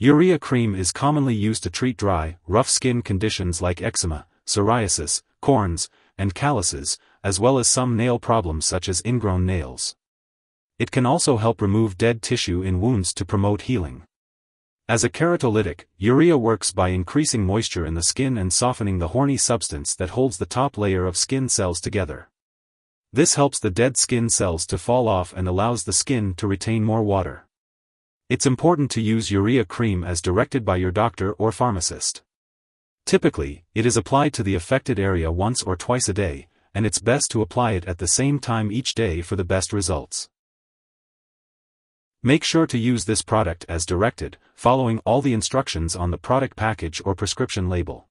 Urea cream is commonly used to treat dry, rough skin conditions like eczema, psoriasis, corns, and calluses, as well as some nail problems such as ingrown nails. It can also help remove dead tissue in wounds to promote healing. As a keratolytic, urea works by increasing moisture in the skin and softening the horny substance that holds the top layer of skin cells together. This helps the dead skin cells to fall off and allows the skin to retain more water. It's important to use urea cream as directed by your doctor or pharmacist. Typically, it is applied to the affected area once or twice a day, and it's best to apply it at the same time each day for the best results. Make sure to use this product as directed, following all the instructions on the product package or prescription label.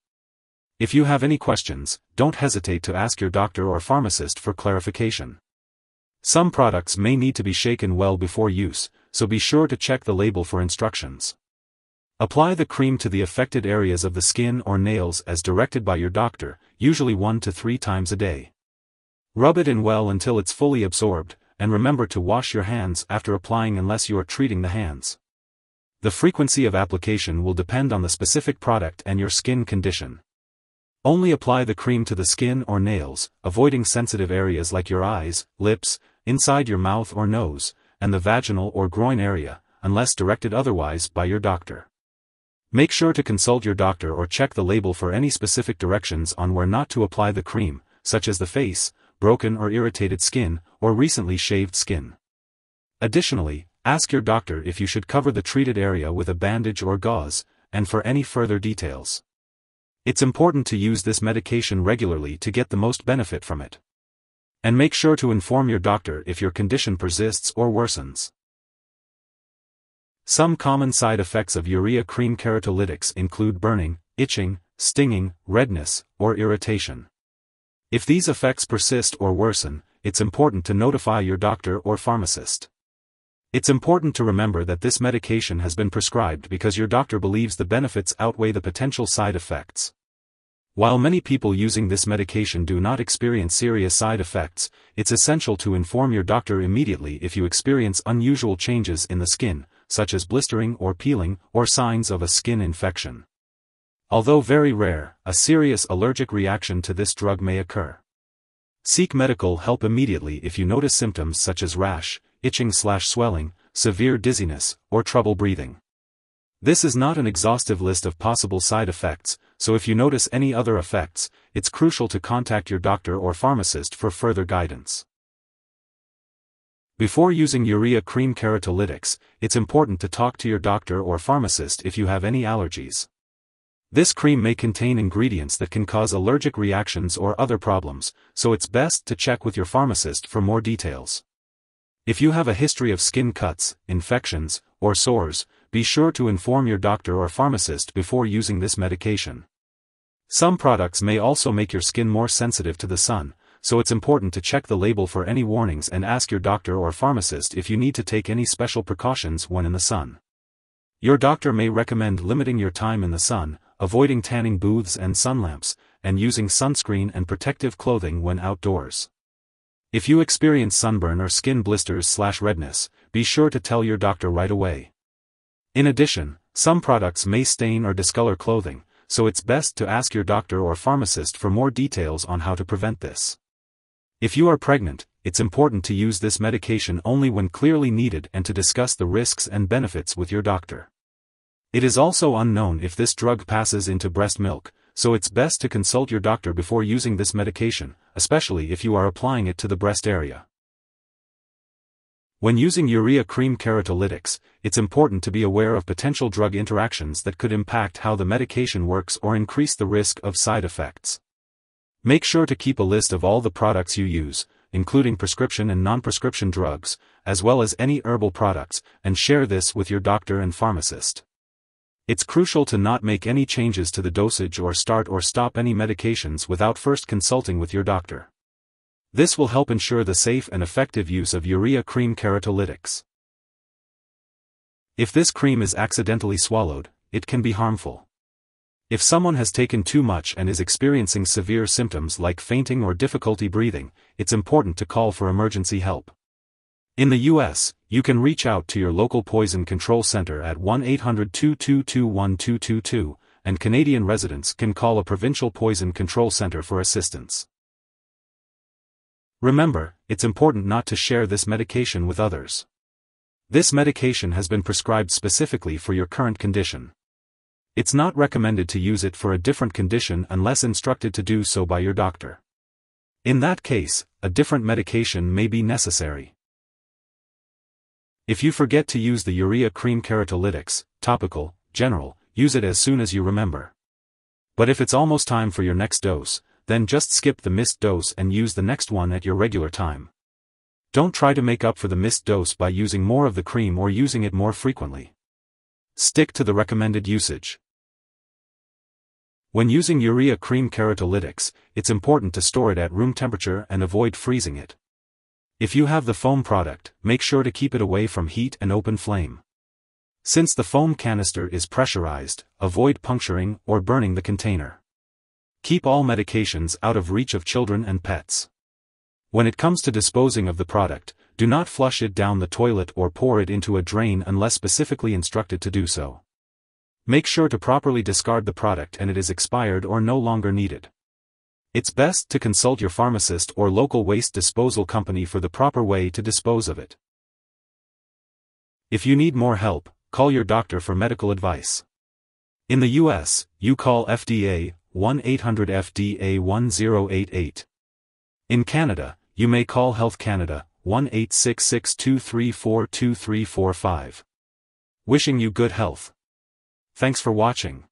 If you have any questions, don't hesitate to ask your doctor or pharmacist for clarification. Some products may need to be shaken well before use, so be sure to check the label for instructions. Apply the cream to the affected areas of the skin or nails as directed by your doctor, usually 1 to 3 times a day. Rub it in well until it's fully absorbed, and remember to wash your hands after applying unless you are treating the hands. The frequency of application will depend on the specific product and your skin condition. Only apply the cream to the skin or nails, avoiding sensitive areas like your eyes, lips, inside your mouth or nose, and the vaginal or groin area, unless directed otherwise by your doctor. Make sure to consult your doctor or check the label for any specific directions on where not to apply the cream, such as the face, broken or irritated skin, or recently shaved skin. Additionally, ask your doctor if you should cover the treated area with a bandage or gauze, and for any further details. It's important to use this medication regularly to get the most benefit from it. And make sure to inform your doctor if your condition persists or worsens. Some common side effects of urea cream keratolytics include burning, itching, stinging, redness, or irritation. If these effects persist or worsen, it's important to notify your doctor or pharmacist. It's important to remember that this medication has been prescribed because your doctor believes the benefits outweigh the potential side effects. While many people using this medication do not experience serious side effects, it's essential to inform your doctor immediately if you experience unusual changes in the skin, such as blistering or peeling, or signs of a skin infection. Although very rare, a serious allergic reaction to this drug may occur. Seek medical help immediately if you notice symptoms such as rash, itching slash swelling, severe dizziness, or trouble breathing. This is not an exhaustive list of possible side effects, so if you notice any other effects, it's crucial to contact your doctor or pharmacist for further guidance. Before using urea cream keratolytics, it's important to talk to your doctor or pharmacist if you have any allergies. This cream may contain ingredients that can cause allergic reactions or other problems, so it's best to check with your pharmacist for more details. If you have a history of skin cuts, infections, or sores, be sure to inform your doctor or pharmacist before using this medication. Some products may also make your skin more sensitive to the sun, so it's important to check the label for any warnings and ask your doctor or pharmacist if you need to take any special precautions when in the sun. Your doctor may recommend limiting your time in the sun, avoiding tanning booths and sun lamps, and using sunscreen and protective clothing when outdoors. If you experience sunburn or skin blisters slash redness, be sure to tell your doctor right away. In addition, some products may stain or discolor clothing, so it's best to ask your doctor or pharmacist for more details on how to prevent this. If you are pregnant, it's important to use this medication only when clearly needed and to discuss the risks and benefits with your doctor. It is also unknown if this drug passes into breast milk, so it's best to consult your doctor before using this medication, especially if you are applying it to the breast area. When using urea cream keratolytics, it's important to be aware of potential drug interactions that could impact how the medication works or increase the risk of side effects. Make sure to keep a list of all the products you use, including prescription and non-prescription drugs, as well as any herbal products, and share this with your doctor and pharmacist. It's crucial to not make any changes to the dosage or start or stop any medications without first consulting with your doctor. This will help ensure the safe and effective use of urea cream keratolytics. If this cream is accidentally swallowed, it can be harmful. If someone has taken too much and is experiencing severe symptoms like fainting or difficulty breathing, it's important to call for emergency help. In the US, you can reach out to your local poison control center at 1-800-222-1222, and Canadian residents can call a provincial poison control center for assistance. Remember, it's important not to share this medication with others. This medication has been prescribed specifically for your current condition. It's not recommended to use it for a different condition unless instructed to do so by your doctor. In that case, a different medication may be necessary. If you forget to use the urea cream keratolytics, topical, general, use it as soon as you remember. But if it's almost time for your next dose, then just skip the missed dose and use the next one at your regular time. Don't try to make up for the missed dose by using more of the cream or using it more frequently. Stick to the recommended usage. When using urea cream keratolytics, it's important to store it at room temperature and avoid freezing it. If you have the foam product, make sure to keep it away from heat and open flame. Since the foam canister is pressurized, avoid puncturing or burning the container. Keep all medications out of reach of children and pets. When it comes to disposing of the product, do not flush it down the toilet or pour it into a drain unless specifically instructed to do so. Make sure to properly discard the product and it is expired or no longer needed. It's best to consult your pharmacist or local waste disposal company for the proper way to dispose of it. If you need more help, call your doctor for medical advice. In the US, you call FDA 1-800-FDA-1088. In Canada, you may call Health Canada 1-866-234-2345. Wishing you good health. Thanks for watching.